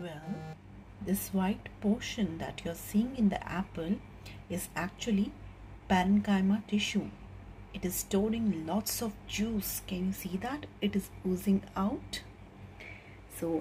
Well, this white portion that you're seeing in the apple is actually parenchyma tissue. It is storing lots of juice. Can you see that? It is oozing out. So